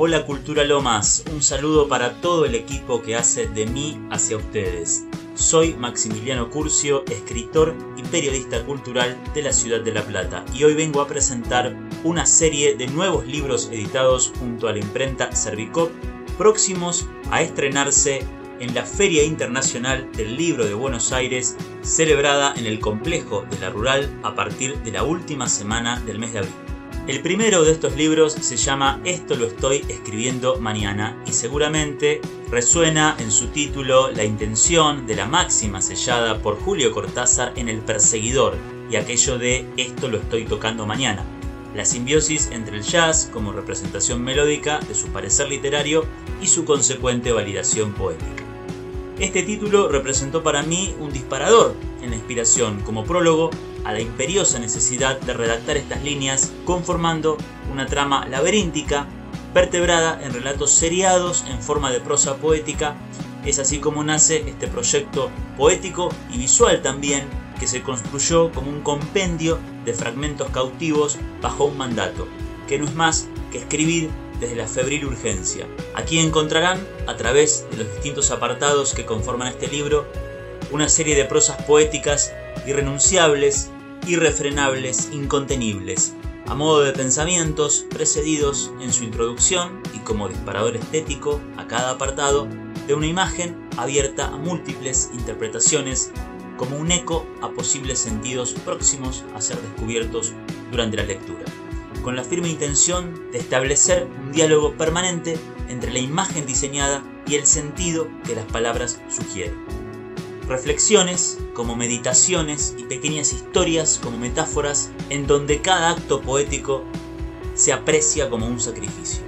Hola Cultura Lomas, un saludo para todo el equipo que hace de mí hacia ustedes. Soy Maximiliano Curcio, escritor y periodista cultural de la ciudad de La Plata y hoy vengo a presentar una serie de nuevos libros editados junto a la imprenta Servicop próximos a estrenarse en la Feria Internacional del Libro de Buenos Aires, celebrada en el complejo de la Rural a partir de la última semana del mes de abril. El primero de estos libros se llama Esto lo estoy escribiendo mañana y seguramente resuena en su título la intención de la máxima sellada por Julio Cortázar en El Perseguidor y aquello de Esto lo estoy tocando mañana. La simbiosis entre el jazz como representación melódica de su parecer literario y su consecuente validación poética. Este título representó para mí un disparador en la inspiración como prólogo a la imperiosa necesidad de redactar estas líneas conformando una trama laberíntica vertebrada en relatos seriados en forma de prosa poética. Es así como nace este proyecto poético y visual también que se construyó como un compendio de fragmentos cautivos bajo un mandato, que no es más que escribir desde la febril urgencia. Aquí encontrarán, a través de los distintos apartados que conforman este libro, una serie de prosas poéticas irrenunciables, irrefrenables, incontenibles, a modo de pensamientos precedidos en su introducción y como disparador estético a cada apartado de una imagen abierta a múltiples interpretaciones como un eco a posibles sentidos próximos a ser descubiertos durante la lectura con la firme intención de establecer un diálogo permanente entre la imagen diseñada y el sentido que las palabras sugieren. Reflexiones como meditaciones y pequeñas historias como metáforas en donde cada acto poético se aprecia como un sacrificio.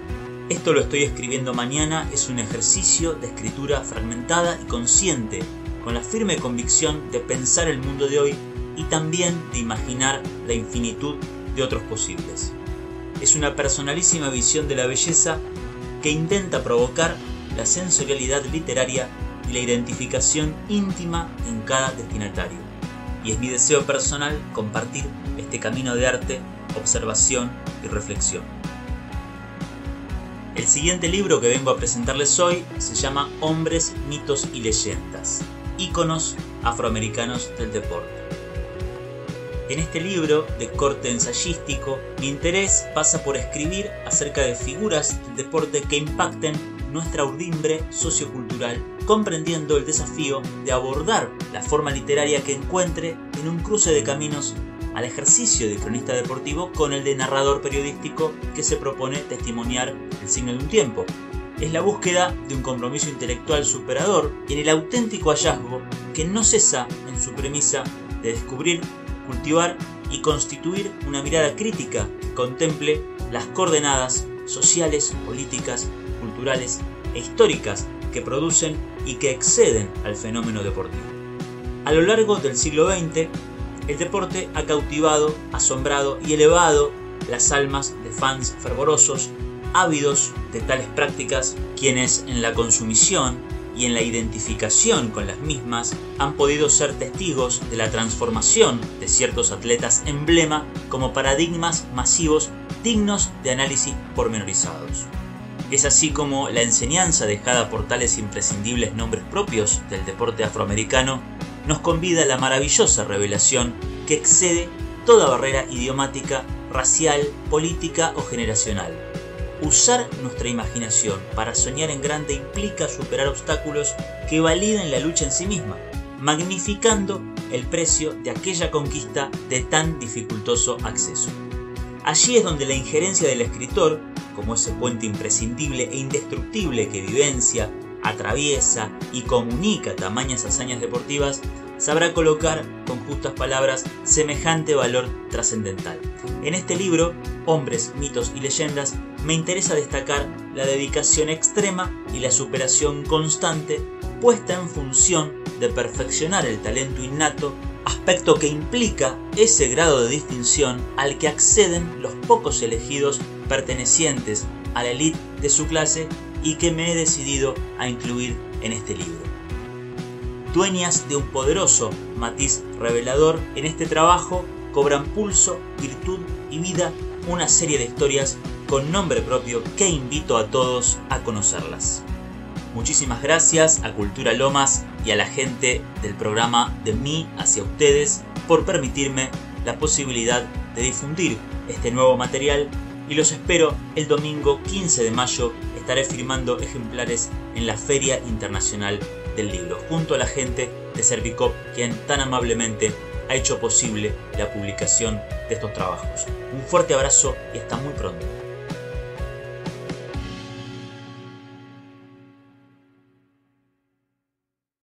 Esto lo estoy escribiendo mañana es un ejercicio de escritura fragmentada y consciente, con la firme convicción de pensar el mundo de hoy y también de imaginar la infinitud de otros posibles es una personalísima visión de la belleza que intenta provocar la sensorialidad literaria y la identificación íntima en cada destinatario. Y es mi deseo personal compartir este camino de arte, observación y reflexión. El siguiente libro que vengo a presentarles hoy se llama Hombres, mitos y leyendas, íconos afroamericanos del deporte. En este libro, de corte ensayístico, mi interés pasa por escribir acerca de figuras del deporte que impacten nuestra urdimbre sociocultural, comprendiendo el desafío de abordar la forma literaria que encuentre en un cruce de caminos al ejercicio de cronista deportivo con el de narrador periodístico que se propone testimoniar el signo de un tiempo. Es la búsqueda de un compromiso intelectual superador en el auténtico hallazgo que no cesa en su premisa de descubrir cultivar y constituir una mirada crítica que contemple las coordenadas sociales, políticas, culturales e históricas que producen y que exceden al fenómeno deportivo. A lo largo del siglo XX, el deporte ha cautivado, asombrado y elevado las almas de fans fervorosos, ávidos de tales prácticas, quienes en la consumición y en la identificación con las mismas han podido ser testigos de la transformación de ciertos atletas emblema como paradigmas masivos dignos de análisis pormenorizados. Es así como la enseñanza dejada por tales imprescindibles nombres propios del deporte afroamericano nos convida a la maravillosa revelación que excede toda barrera idiomática, racial, política o generacional Usar nuestra imaginación para soñar en grande implica superar obstáculos que validen la lucha en sí misma, magnificando el precio de aquella conquista de tan dificultoso acceso. Allí es donde la injerencia del escritor, como ese puente imprescindible e indestructible que vivencia, atraviesa y comunica tamañas hazañas deportivas, sabrá colocar con justas palabras semejante valor trascendental. En este libro, Hombres, mitos y leyendas, me interesa destacar la dedicación extrema y la superación constante puesta en función de perfeccionar el talento innato, aspecto que implica ese grado de distinción al que acceden los pocos elegidos pertenecientes a la élite de su clase y que me he decidido a incluir en este libro dueñas de un poderoso matiz revelador, en este trabajo cobran pulso, virtud y vida una serie de historias con nombre propio que invito a todos a conocerlas. Muchísimas gracias a Cultura Lomas y a la gente del programa De mí hacia ustedes por permitirme la posibilidad de difundir este nuevo material y los espero el domingo 15 de mayo. Estaré firmando ejemplares en la Feria Internacional del Libro, junto a la gente de Servicop, quien tan amablemente ha hecho posible la publicación de estos trabajos. Un fuerte abrazo y hasta muy pronto.